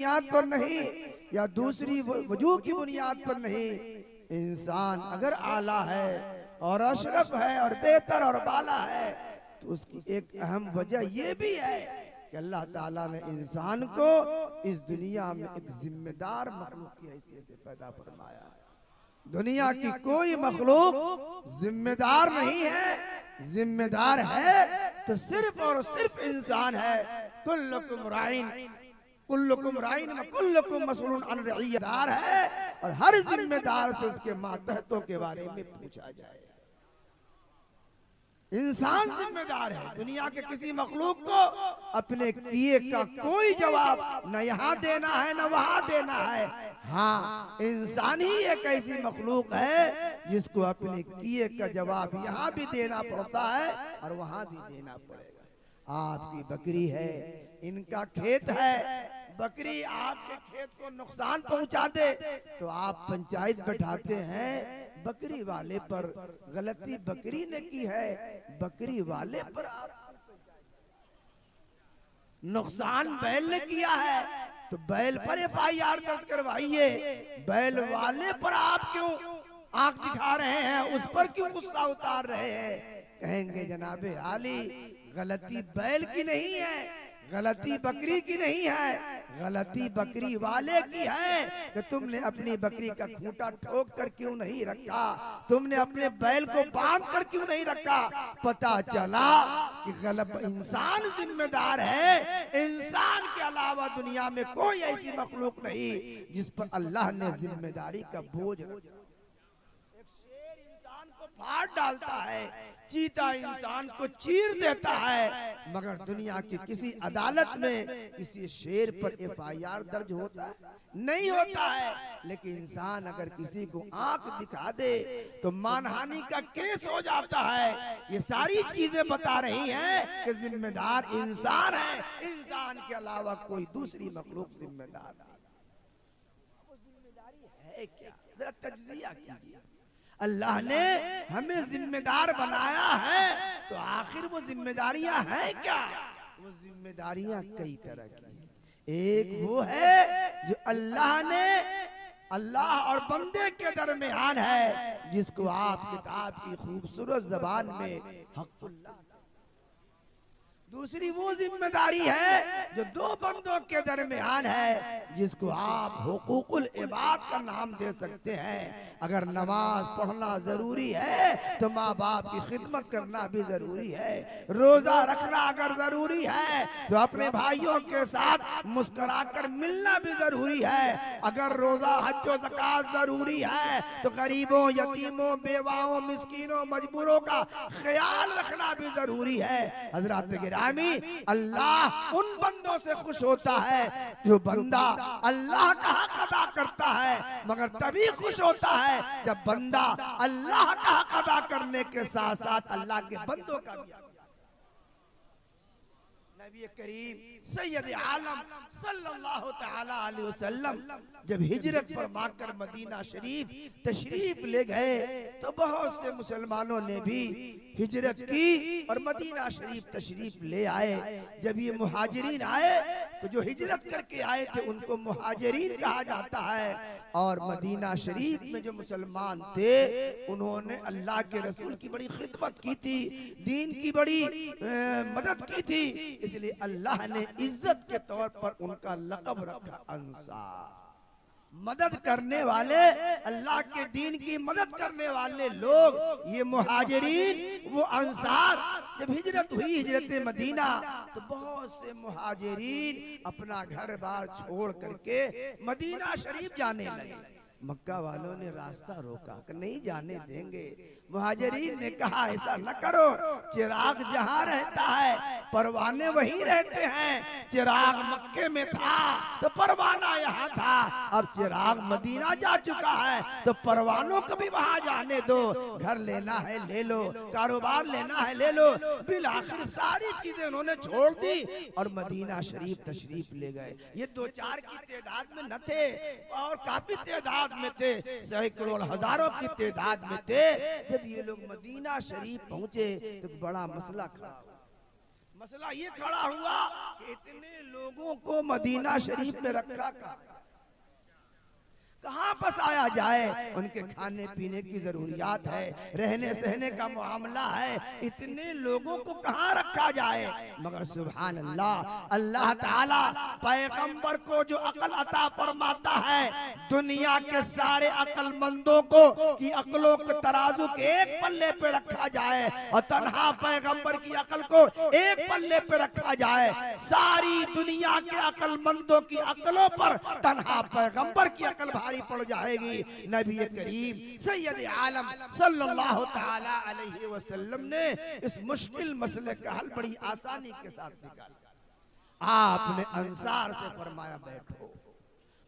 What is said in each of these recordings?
बुनियाद पर नहीं, या दूसरी वजूह की बुनियाद पर नहीं। इंसान अगर आला है और अशरफ है और बेहतर और बाला है तो उसकी एक अहम वजह यह भी है कि अल्लाह ताला ने इंसान को इस दुनिया में एक जिम्मेदार मखलूक की हैसियत से पैदा फरमाया है। दुनिया की कोई मखलूक जिम्मेदार नहीं है, जिम्मेदार है तो सिर्फ़ और सिर्फ़ इंसान है। कुल्लुकुम राइन कुल्लुकुम राइन कुल्लुकुम मसऊलुन अन रइयदार है, और हर जिम्मेदार से उसके मातहतों के बारे में पूछा जाए। इंसान जिम्मेदार है, दुनिया के किसी मखलूक को अपने किए का कोई जवाब न यहाँ देना है, न वहाँ देना है। हाँ इंसान ही एक ऐसी मखलूक है, जिसको अपने किए का जवाब यहाँ भी देना पड़ता है, और वहाँ भी देना पड़ेगा। आपकी बकरी है, इनका खेत है बकरी आपके खेत को नुकसान पहुँचा दे तो आप पंचायत बैठाते हैं, बकरी वाले पर गलती बकरी ने की है, बकरी वाले पर नुकसान बैल ने किया है तो बैल पर एफ़ आई आर दर्ज करवाइए, बैल वाले पर आप क्यों आँख दिखा रहे हैं, उस पर क्यों गुस्सा उतार रहे हैं? कहेंगे, जनाबे आली, गलती बैल की नहीं है गलती बकरी की नहीं है, गलती बकरी वाले की है कि तुमने अपनी बकरी का खूंटा ठोक कर क्यों नहीं रखा? तुमने अपने बैल को बाँध कर क्यों नहीं रखा? पता चला कि गलत इंसान जिम्मेदार है। इंसान के अलावा दुनिया में कोई ऐसी मखलूक नहीं जिस पर अल्लाह ने ज़िम्मेदारी का बोझ रखा। फाड़ डालता है, चीता इंसान को चीर देता है, मगर दुनिया की किसी अदालत में किसी शेर पर एफआईआर दर्ज होता है नहीं होता है। लेकिन इंसान अगर किसी को आँख दिखा दे तो मानहानि का केस हो जाता है। ये सारी चीज़ें बता रही हैं कि जिम्मेदार इंसान है। इंसान के अलावा कोई दूसरी मखलूक जिम्मेदार ज़िम्मेदारी है क्या? तजिया कीजिए। अल्लाह ने हमें जिम्मेदार बनाया है। तो आखिर वो जिम्मेदारियाँ हैं क्या? वो जिम्मेदारियाँ कई तरह की एक वो है जो अल्लाह ने अल्लाह और बंदे के दरमियान है, जिसको आप किताब की खूबसूरत जबान में हकुल्ला दूसरी वो ज़िम्मेदारी है जो दो बंदों के दरमियान है, जिसको आप हुकूकुल इबाद का नाम दे सकते हैं। अगर नमाज़ पढ़ना ज़रूरी है तो माँ बाप की खिदमत करना भी ज़रूरी है। रोजा रखना अगर ज़रूरी है तो अपने भाइयों के साथ मुस्कुराकर मिलना भी ज़रूरी है। अगर रोजा, हज जक़ात ज़रूरी है तो गरीबों, यतीमों, बेवाओं, मिस्किनों, मजबूरों का ख्याल रखना भी ज़रूरी है। हज़रत गिरामी अल्लाह उन बंदों से खुश होता है जो बंदा अल्लाह का हक अदा करता है मगर तभी खुश होता है जब बंदा अल्लाह का हक अदा करने के साथ साथ अल्लाह के बंदों का भी। नबी करीम सैयद आलम सल्लल्लाहु तआला अलैहि वसल्लम जब हिजरत फरमा कर मदीना शरीफ तशरीफ़ ले गए तो बहुत से मुसलमानों ने भी हिजरत की और मदीना शरीफ तशरीफ़ ले आए। जब ये मुहाजिरीन आए तो जो हिजरत करके आए थे, उनको मुहाजिरीन कहा जाता है। और मदीना शरीफ में जो मुसलमान थे, उन्होंने अल्लाह के रसूल की बड़ी खिदमत की थी, दीन की बड़ी मदद की थी। इसलिए अल्लाह ने इज़्ज़त के तौर पर उनका लकब रखा अंसार। मदद करने वाले, अल्लाह के दीन की मदद करने वाले लोग, ये मुहाजिरीन, वो अंसार, जब हिजरत हुई हिजरत मदीना तो बहुत से मुहाजिरीन अपना घर बार छोड़ करके मदीना शरीफ जाने लगे। मक्का वालों ने रास्ता रोका कि नहीं जाने देंगे। मुहाजिरीन ने कहा, ऐसा न करो, चिराग जहाँ रहता है, परवाने वहीं रहते हैं। चिराग मक्के में था तो परवाना यहाँ था। अब चिराग मदीना जा चुका है तो परवानों को भी वहाँ जाने दो। घर लेना है, ले लो। कारोबार लेना है, ले लो। बिल आखिर सारी चीज़ें उन्होंने छोड़ दी और मदीना शरीफ तशरीफ़ ले गए। ये दो चार की तादाद में न थे और काफ़ी तादाद में थे, सैकड़ों हज़ारों की तादाद में थे जब ये लोग मदीना शरीफ पहुँचे तो बड़ा मसला खड़ा। मसला ये खड़ा हुआ कि इतने लोगों को मदीना शरीफ में रखा कहा कहाँ बसाया जाए? उनके खाने पीने की जरूरियात है रहने सहने का मामला है, इतने लोगों को कहाँ रखा जाए? मगर सुबहान अल्लाह अल्लाह ताला पैगंबर को जो अकल अता फरमाता है, दुनिया के सारे अकलमंदों को कि अकलों के तराजू के एक पल्ले पे रखा जाए और तनहा पैगंबर की अकल को एक पल्ले पे रखा जाए। सारी दुनिया के अकलमंदों की अकलों पर तनहा पैगंबर की अकल भारी पड़ जाएगी। नबी करीम सैयद आलम सल्लल्लाहु ताला अलैहि वसल्लम ने इस मुश्किल मसले का हल बड़ी आसानी के साथ निकाला। आपने अंसार से फरमाया बैठो।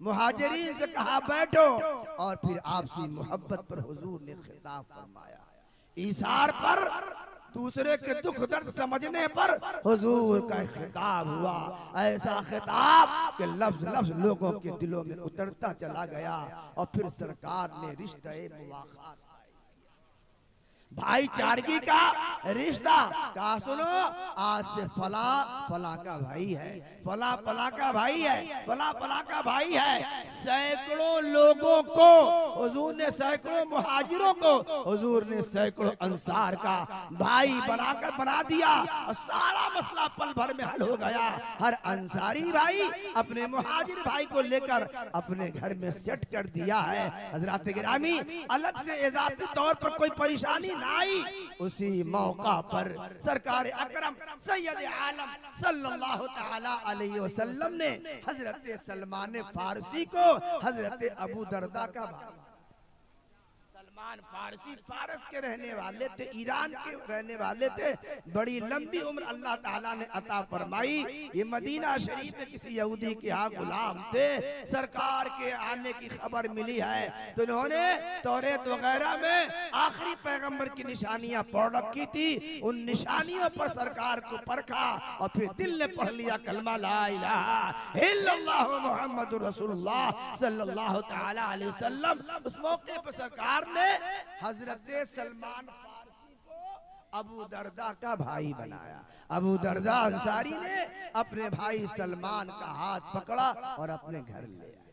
मुहाजिरीन से कहा बैठो। और फिर आपसी मोहब्बत पर हुजूर ने खिताब फरमाया। ईसार पर दूसरे के दुख दर्द समझने पर हुजूर का खिताब हुआ। ऐसा खिताब के लफ्ज लफ्ज लोगों के दिलों में उतरता चला गया और फिर सरकार ने रिश्ते मुवाखात भाईचारगी का रिश्ता। कहा सुनो? आज से फला फला का भाई है। फला फला का भाई है। फला फला का भाई है। सैकड़ों लोगों को, हुजूर ने सैकड़ों मुहाजिरों को, हजूर ने सैकड़ों अंसार का भाई बनाकर बना दिया। और सारा मसला पल भर में हल हो गया। हर अंसारी भाई अपने मुहाजिर भाई को लेकर अपने घर में सेट कर दिया है। हजरात गिरामी, अलग से इजाफी तौर पर कोई परेशानी आई उसी मौका पर सरकार अकरम सैयद आलम सल्लल्लाहु ताला अलैहि वसल्लम ने हज़रत सलमान फारसी को हज़रत अबू दरदा का भाई सलमान फारसी फारस के रहने वाले थे ईरान के रहने वाले थे। बड़ी लंबी उम्र अल्लाह ताला ने अता फरमाई ये मदीना शरीफ में किसी यहूदी के यहाँ गुलाम थे सरकार के आने की खबर मिली है। तो उन्होंने तौरेत वगैरह में आखिरी पैगंबर की निशानियाँ पढ़ रखी थी उन निशानियों पर सरकार को परखा और फिर दिल ने पढ़ लिया कलमा ला मुहम्मदुर रसूलुल्लाह सल्लल्लाहु अलैहि वसल्लम उस मौके पर सरकार ने हज़रत सलमान फारसी को अबू दरदा का भाई बनाया। अबू दरदा अंसारी ने अपने भाई सलमान का हाथ पकड़ा और अपने घर ले आए।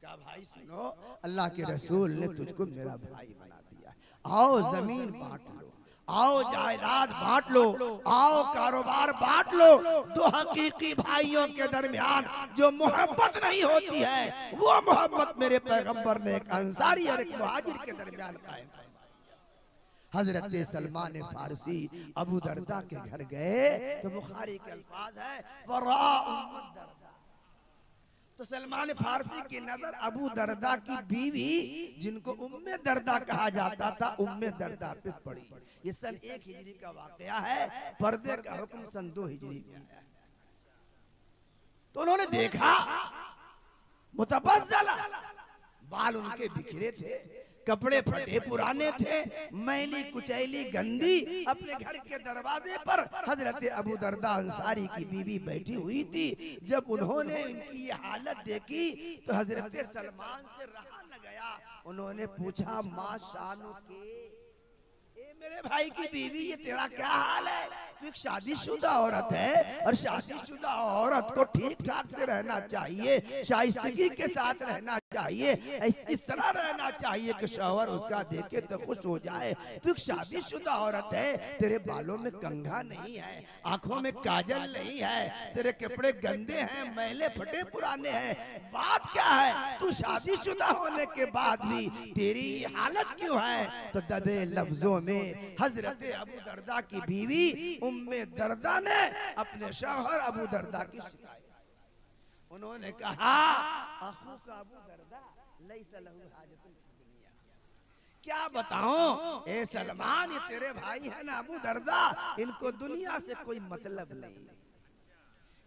क्या भाई, सुनो, अल्लाह के रसूल ने तुझको मेरा भाई बना दिया। आओ, ज़मीन बांट लो। आओ जायदाद बांट लो, आओ कारोबार बांट लो। दो हकीकी भाइयों के दरमियान जो मोहब्बत नहीं होती है, वो मोहब्बत मेरे पैगंबर ने एक अंसारी और एक मुहाजिर के दरमियान कायम हज़रत सलमान फारसी अबू दरदा के घर गए तो बुखारी के अल्फाज है तो सलमान फारसी की नज़र अबू दरदा की बीवी, जिनको उम्मे दरदा कहा जाता था, उम्मे दरदा पे पड़ी। ये सन एक हिजरी का वाकया है, पर्दे का हुक्म सन दो हिजरी का है। तो उन्होंने देखा, मुतबज्जला, बाल उनके बिखरे थे कपड़े फटे पुराने थे मैली कुचैली गंदी। अपने घर के दरवाजे पर हज़रत अबू दरदा अंसारी की बीवी बैठी हुई थी। जब उन्होंने इनकी ये हालत देखी तो हज़रत सलमान से रहा न गया। उन्होंने पूछा माँ शानू के मेरे भाई की बीवी ये तेरा क्या हाल है? तू एक शादीशुदा औरत है और शादीशुदा औरत को ठीक ठाक से रहना चाहिए शाइस्तगी के साथ रहना चाहिए इस, तरह रहना चाहिए कि शौहर उसका देखे तो खुश हो जाए। तू एक शादीशुदा औरत है तेरे बालों में कंघा नहीं है आँखों में काजल नहीं है तेरे कपड़े गंदे हैं मैले फटे पुराने हैं। बात क्या है? तू शादीशुदा होने के बाद भी तेरी हालत क्यों है तो दबे लफ्जों में हज़रत अबू दरदा की बीवी उम्मे दरदा ने अपने शौहर अबू दरदा की उन्होंने कहा अबू दरदा क्या बताऊँ? ए सलमान, ये तेरे भाई है ना अबू दरदा। इनको दुनिया से कोई मतलब नहीं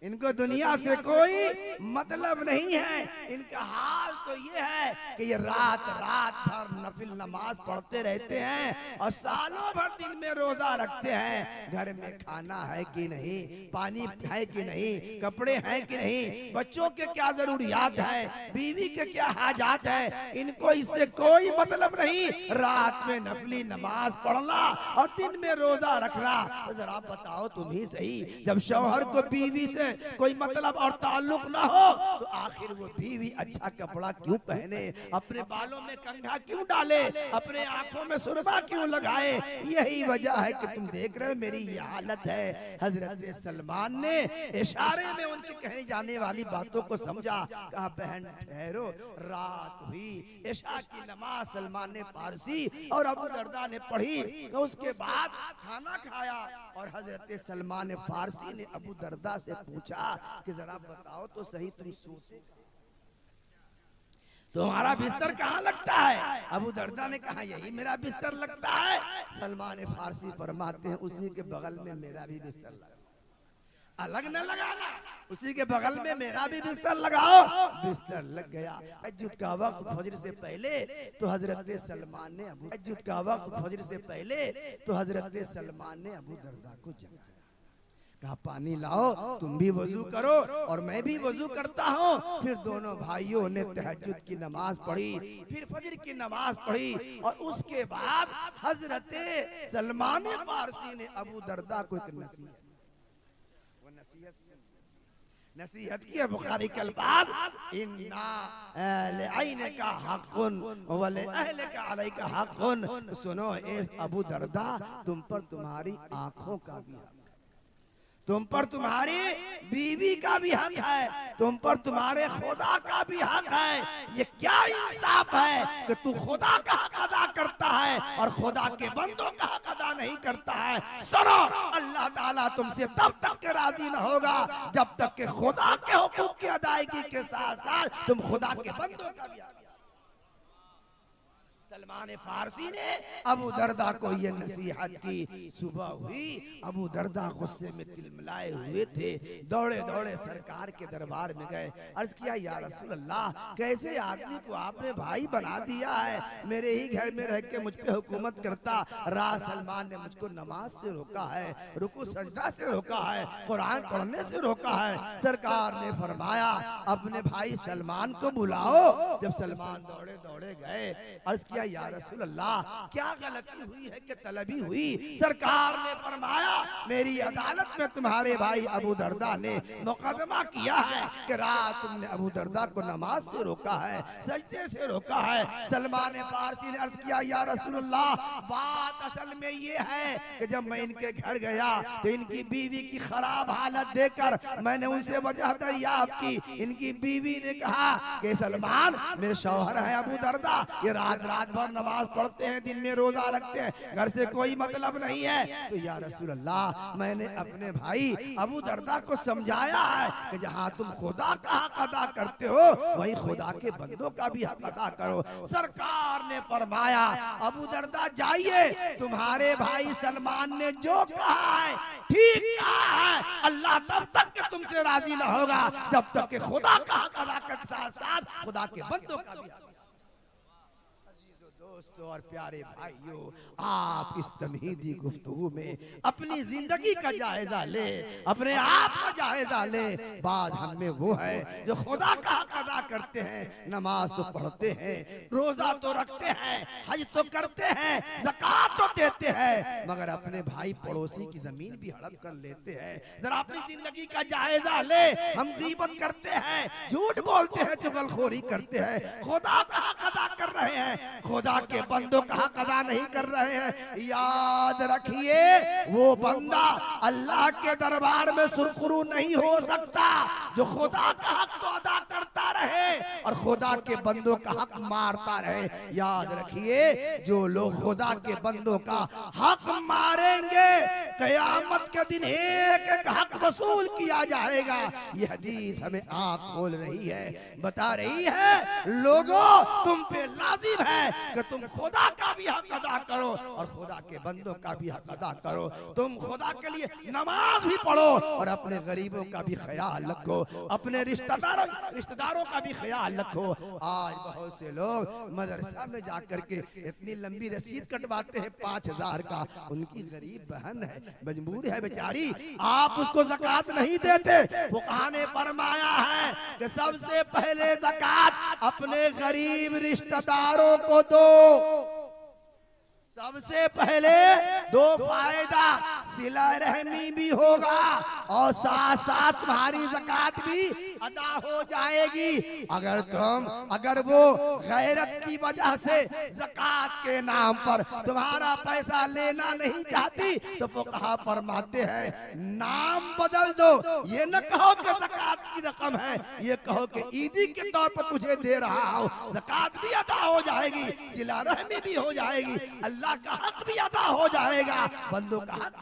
इनको दुनिया से कोई मतलब नहीं है। इनका हाल तो ये है कि ये रात रात भर नफिल नमाज़ पढ़ते रहते हैं और सालों भर दिन में रोजा रखते हैं। घर में खाना है कि नहीं? पानी है कि नहीं? कपड़े हैं कि नहीं? बच्चों के क्या जरूरियात है? बीवी के क्या हाजात है? इनको इससे कोई मतलब नहीं। रात में नफली नमाज़ पढ़ना और दिन में रोजा रखना। तो जरा बताओ तुम ही सही जब शौहर को बीवी से कोई मतलब और ताल्लुक ना हो तो आखिर वो बीवी अच्छा कपड़ा क्यों पहने? अपने बालों में कंघा क्यों डाले? अपने आँखों में सुरमा क्यों लगाए? यही वजह है कि तुम देख रहे हो, मेरी ये हालत है। हज़रत सलमान ने इशारे में उनकी कहने जाने वाली बातों को समझा। कहा, बहन, ठहरो। रात हुई। ईशा की नमाज़ सलमान ने पारसी और अबू दरदा ने पढ़ी। तो उसके बाद खाना खाया और हज़रत सलमान फारसी ने अबू दरदा से पूछा कि जरा बताओ तो सही तुम सोते तुम्हारा बिस्तर कहाँ लगता है? अबू दरदा ने कहा, यही मेरा बिस्तर लगता है। सलमान फारसी फरमाते हैं, उसी के बगल में मेरा भी बिस्तर लगा। अलग न लगाना, उसी के बगल में मेरा भी बिस्तर लगाओ। बिस्तर लग गया। तहज्जुद का वक्त फजर से पहले तो हज़रत सलमान ने अबू तहज्जुद का वक्त फजर से पहले तो हज़रत सलमान ने अबू दरदा को जगाया कहा, पानी लाओ, तुम भी वज़ू करो और मैं भी वज़ू करता हूँ। फिर दोनों भाइयों ने तहज्जुद की नमाज़ पढ़ी, फिर फजर की नमाज़ पढ़ी और उसके बाद हज़रत सलमान फारसी ने अबू दरदा को एक नसीहत वो नसीहत नसीहत की है बुखारी के अल्फाज, इन्ना का हक़ुन वले अहले का अलई का हक़ुन सुनो इस अबू दरदा, तुम पर तुम्हारी आँखों का भी हक तुम पर तुम्हारी बीवी का भी हक है। तुम पर तुम्हारे खुदा का भी हक है। ये क्या इंसाफ है कि तू खुदा का हक अदा करता है और खुदा के बंदों का हक अदा नहीं करता है? सुनो, अल्लाह ताला तुमसे तब तक के राज़ी न होगा जब तक के खुदा के हुकूक की अदायगी के साथ साथ तुम खुदा के बंदों का भी हक सलमान फारसी ने अबू दरदा को ये नसीहत की। सुबह हुई, अबू दरदा गुस्से में तिलमिलाए हुए थे। दौड़े दौड़े सरकार के दरबार में गए। अर्ज़ किया, या रसूल अल्लाह कैसे आदमी को आपने भाई बना दिया है? मेरे ही घर में रह के मुझ पे हुकूमत करता। राज सलमान ने मुझको नमाज़ से रोका है, रुकू सजदा से रोका है, कुरान पढ़ने से रोका है। सरकार ने फरमाया, अपने भाई सलमान को बुलाओ। जब सलमान दौड़े दौड़े गए, अर्ज़ किया या रसूल अल्लाह क्या गलती हुई है कि तलबी हुई? सरकार ने फरमाया, मेरी अदालत में तुम्हारे भाई अबू दरदा ने मुकदमा किया है कि रात तुमने अबू दरदा को नमाज़ से रोका है, सजदे से रोका है। सलमान फारसी ने अर्ज़ किया, या रसूल अल्लाह बात असल में ये है कि जब मैं इनके घर गया तो इनकी बीवी की खराब हालत देखकर मैंने उनसे वजह दरियाफ्त की। इनकी बीवी ने कहा कि, सलमान, मेरे शौहर है अबू दरदा, ये रात रात भर नमाज़ पढ़ते हैं, दिन में रोजा रखते हैं। घर से कोई मतलब नहीं है। तो या रसूल अल्लाह मैंने अपने भाई अबू दरदा को समझाया है कि जहाँ तुम खुदा का हक अदा करते हो, वही खुदा के बंदों का भी हक अदा करो। सरकार ने फरमाया, अबू दरदा, जाइए। तुम्हारे भाई सलमान ने जो कहा है, ठीक है। अल्लाह तब तक के तुमसे राज़ी न होगा, जब तक के खुदा का हक अदा कर साथ साथ खुदा के बंदों का भी दोस्तों और प्यारे भाइयों, आप इस तमहीदी गुफ्तु में अपनी ज़िंदगी का जायजा ले, अपने आप का जायजा ले। बात हमें वो है जो खुदा का करते हैं, नमाज़ तो पढ़ते हैं, रोजा तो रखते हैं, हज तो करते हैं, जक़ात तो देते हैं, मगर अपने भाई पड़ोसी की ज़मीन भी हड़प कर लेते हैं। जरा अपनी ज़िंदगी का जायजा ले, हम गीबत करते हैं, झूठ बोलते हैं, चुगलखोरी करते हैं, खुदा का हक अदा कर रहे हैं, खुदा के बंदों का हक अदा नहीं कर रहे हैं। याद रखिए, वो बंदा अल्लाह के दरबार में सुरखरू नहीं हो सकता, जो खुदा का हक तो अदा रहे और खुदा के बंदों का हक मारता रहे। याद रखिए, जो लोग खुदा के बंदों का हक मारेंगे कयामत के दिन एक एक हक वसूल किया जाएगा। ये हदीस हमें आँख खोल रही है, बता रही है। लोगों, तुम पे लाजिम है कि तुम खुदा का भी हक अदा करो और खुदा के बंदों का भी हक अदा करो। तुम खुदा के लिए नमाज़ भी पढ़ो और अपने गरीबों का भी ख्याल रखो, अपने रिश्तेदारों रिश्तेदारों का भी ख्याल रखो। आज बहुत से लोग मदरसा में जाकर के इतनी लंबी रसीद कटवाते हैं पाँच हज़ार का। उनकी गरीब बहन है मजबूर है बेचारी। आप उसको जकत नहीं देते। वो कहने फरमाया है कि सबसे पहले जकत अपने गरीब रिश्तेदारों को दो। सबसे पहले दो फ़ायदा सिला रहमी भी होगा और साथ साथ तुम्हारी जक़ात भी अदा हो जाएगी। अगर तुम, अगर वो गैरत की वजह से जक़ात के नाम पर तुम्हारा पैसा लेना नहीं चाहती तो वो कहा फरमाते हैं, नाम बदल दो। ये न कहो कि जक़ात की रकम है, ये कहो कि ईदी के तौर पर तुझे दे रहा हो। जक़ात भी अदा हो जाएगी, सिला रहमी भी हो जाएगी, अल्लाह का हक भी अदा हो जाएगा। बंदों का हक